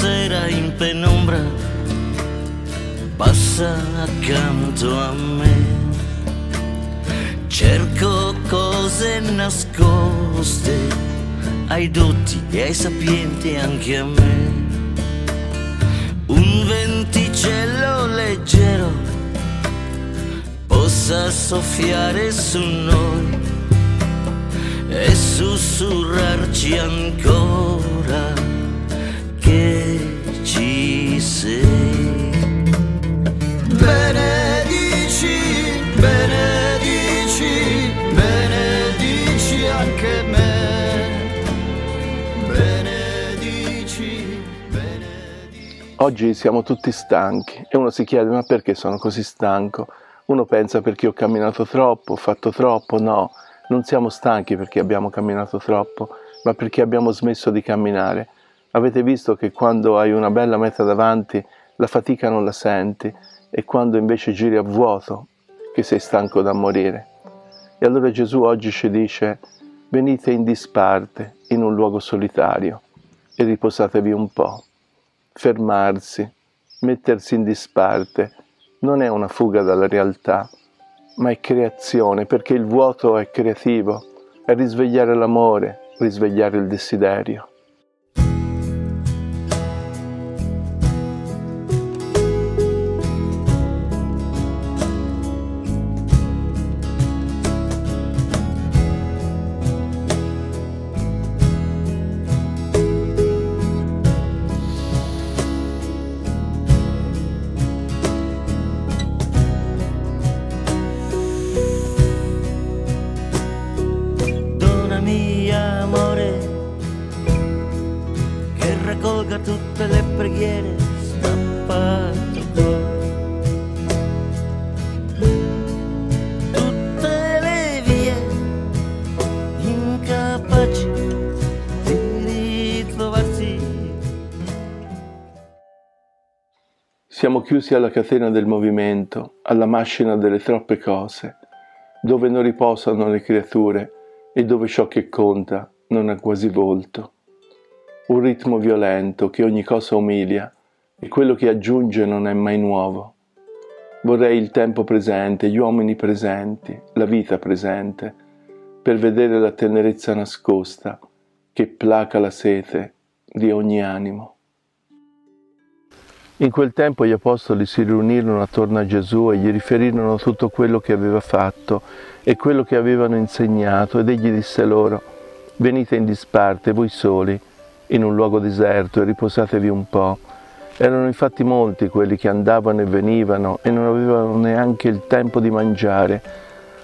sera in penombra passa accanto a me. Cerco cose nascoste ai dotti e ai sapienti anche a me. Un venticello leggero possa soffiare su noi e sussurrarci ancora sei. Benedici, benedici, benedici anche me. Benedici, benedici. Oggi siamo tutti stanchi e uno si chiede ma perché sono così stanco? Uno pensa perché ho camminato troppo, ho fatto troppo, no, non siamo stanchi perché abbiamo camminato troppo, ma perché abbiamo smesso di camminare. Avete visto che quando hai una bella meta davanti, la fatica non la senti e quando invece giri a vuoto, che sei stanco da morire. E allora Gesù oggi ci dice, venite in disparte, in un luogo solitario, e riposatevi un po'. Fermarsi, mettersi in disparte, non è una fuga dalla realtà, ma è creazione, perché il vuoto è creativo, è risvegliare l'amore, risvegliare il desiderio. Chiusi alla catena del movimento, alla macina delle troppe cose, dove non riposano le creature e dove ciò che conta non ha quasi volto. Un ritmo violento che ogni cosa umilia e quello che aggiunge non è mai nuovo. Vorrei il tempo presente, gli uomini presenti, la vita presente, per vedere la tenerezza nascosta che placa la sete di ogni animo. In quel tempo gli apostoli si riunirono attorno a Gesù e gli riferirono tutto quello che aveva fatto e quello che avevano insegnato ed egli disse loro, venite in disparte voi soli in un luogo deserto e riposatevi un po'. Erano infatti molti quelli che andavano e venivano e non avevano neanche il tempo di mangiare.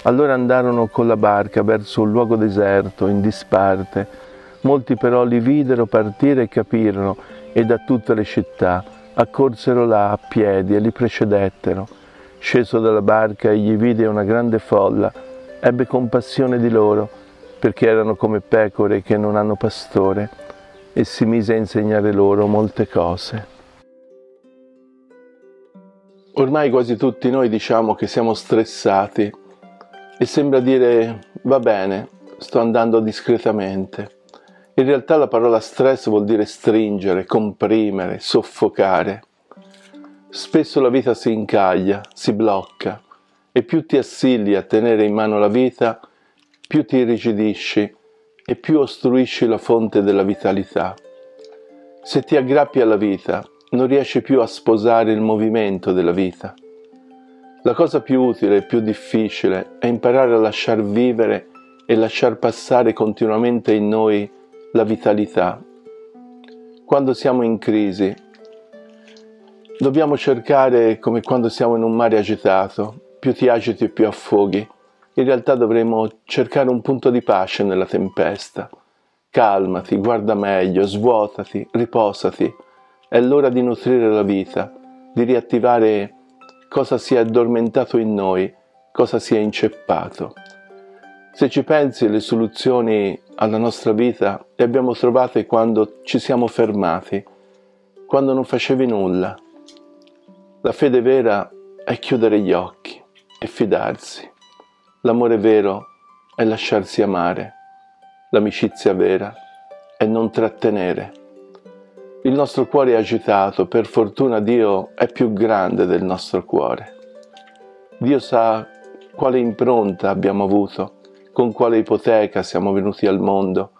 Allora andarono con la barca verso un luogo deserto, in disparte. Molti però li videro partire e capirono e da tutte le città accorsero là a piedi e li precedettero. Sceso dalla barca egli vide una grande folla, ebbe compassione di loro, perché erano come pecore che non hanno pastore, e si mise a insegnare loro molte cose. Ormai quasi tutti noi diciamo che siamo stressati e sembra dire va bene, sto andando discretamente. In realtà la parola stress vuol dire stringere, comprimere, soffocare. Spesso la vita si incaglia, si blocca e più ti assilli a tenere in mano la vita, più ti irrigidisci e più ostruisci la fonte della vitalità. Se ti aggrappi alla vita, non riesci più a sposare il movimento della vita. La cosa più utile e più difficile è imparare a lasciar vivere e lasciar passare continuamente in noi la vitalità. Quando siamo in crisi, dobbiamo cercare come quando siamo in un mare agitato, più ti agiti più affoghi. In realtà dovremmo cercare un punto di pace nella tempesta. Calmati, guarda meglio, svuotati, riposati. È l'ora di nutrire la vita, di riattivare cosa si è addormentato in noi, cosa si è inceppato. Se ci pensi, le soluzioni alla nostra vita le abbiamo trovate quando ci siamo fermati, quando non facevi nulla. La fede vera è chiudere gli occhi e fidarsi. L'amore vero è lasciarsi amare. L'amicizia vera è non trattenere. Il nostro cuore è agitato, per fortuna Dio è più grande del nostro cuore. Dio sa quale impronta abbiamo avuto, con quale ipoteca siamo venuti al mondo,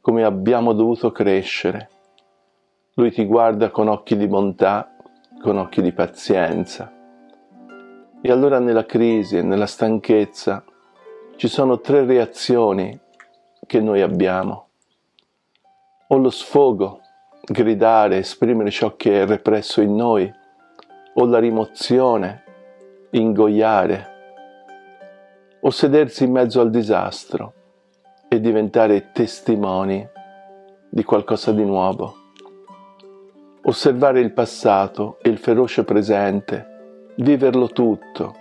come abbiamo dovuto crescere. Lui ti guarda con occhi di bontà, con occhi di pazienza. E allora nella crisi e nella stanchezza ci sono tre reazioni che noi abbiamo. O lo sfogo, gridare, esprimere ciò che è represso in noi, o la rimozione, ingoiare, o sedersi in mezzo al disastro e diventare testimoni di qualcosa di nuovo. Osservare il passato e il feroce presente, viverlo tutto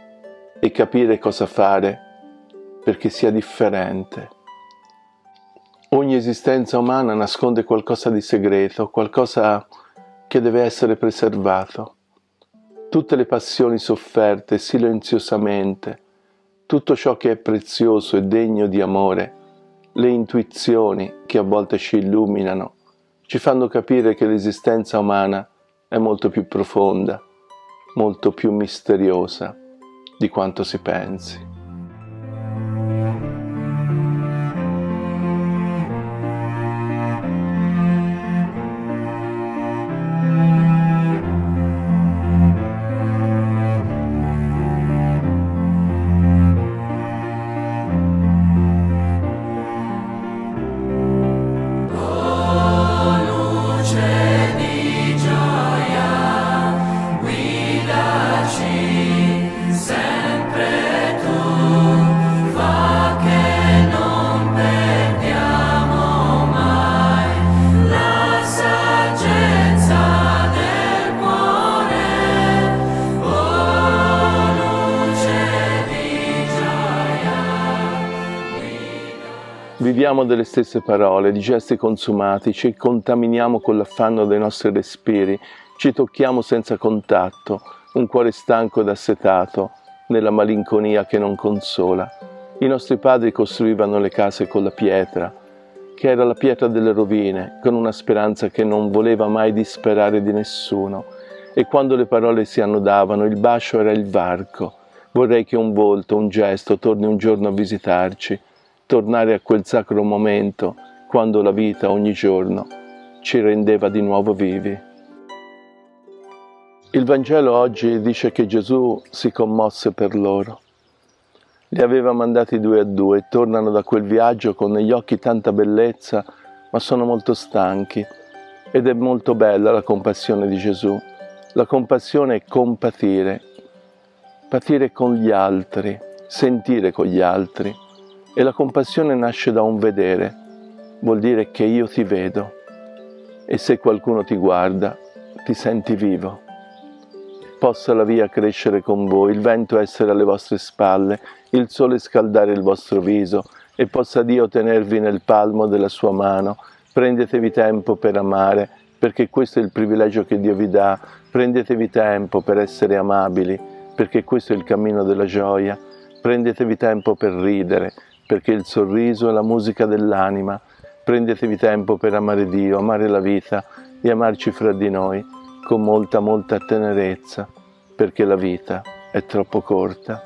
e capire cosa fare perché sia differente. Ogni esistenza umana nasconde qualcosa di segreto, qualcosa che deve essere preservato. Tutte le passioni sofferte silenziosamente, tutto ciò che è prezioso e degno di amore, le intuizioni che a volte ci illuminano, ci fanno capire che l'esistenza umana è molto più profonda, molto più misteriosa di quanto si pensi. Viviamo delle stesse parole, di gesti consumati, ci contaminiamo con l'affanno dei nostri respiri, ci tocchiamo senza contatto, un cuore stanco ed assetato, nella malinconia che non consola. I nostri padri costruivano le case con la pietra, che era la pietra delle rovine, con una speranza che non voleva mai disperare di nessuno. E quando le parole si annodavano, il bacio era il varco. Vorrei che un volto, un gesto torni un giorno a visitarci, tornare a quel sacro momento quando la vita ogni giorno ci rendeva di nuovo vivi. Il Vangelo oggi dice che Gesù si commosse per loro. Li aveva mandati due a due tornano da quel viaggio con negli occhi tanta bellezza, ma sono molto stanchi. Ed è molto bella la compassione di Gesù. La compassione è compatire, patire con gli altri, sentire con gli altri e la compassione nasce da un vedere, vuol dire che io ti vedo e se qualcuno ti guarda ti senti vivo. Possa la via crescere con voi, il vento essere alle vostre spalle, il sole scaldare il vostro viso e possa Dio tenervi nel palmo della sua mano. Prendetevi tempo per amare, perché questo è il privilegio che Dio vi dà. Prendetevi tempo per essere amabili, perché questo è il cammino della gioia. Prendetevi tempo per ridere, perché il sorriso è la musica dell'anima. Prendetevi tempo per amare Dio, amare la vita e amarci fra di noi con molta, molta tenerezza, perché la vita è troppo corta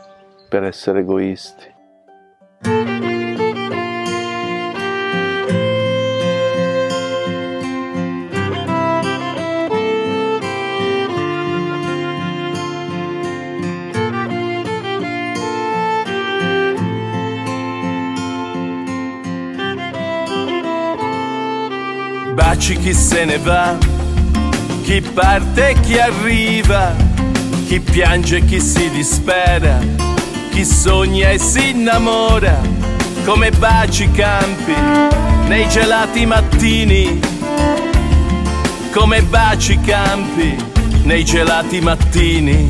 per essere egoisti. Baci chi se ne va, chi parte e chi arriva, chi piange e chi si dispera, chi sogna e si innamora, come baci campi nei gelati mattini, come baci campi nei gelati mattini.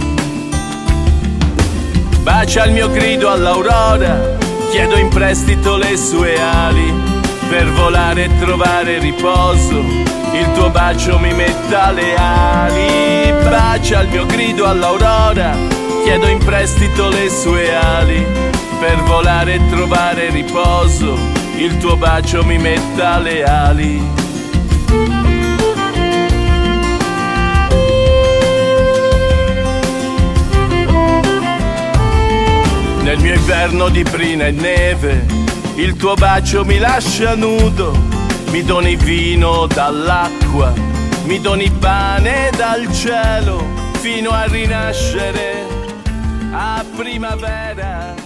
Bacia il mio grido all'aurora, chiedo in prestito le sue ali per volare e trovare riposo. Il tuo bacio mi metta le ali, bacia il mio grido all'aurora, chiedo in prestito le sue ali, per volare e trovare riposo. Il tuo bacio mi metta le ali. Nel mio inverno di prina e neve il tuo bacio mi lascia nudo, mi doni vino dall'acqua, mi doni pane dal cielo, fino a rinascere a primavera.